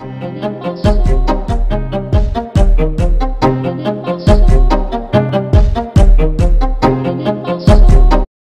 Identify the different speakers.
Speaker 1: Thank you.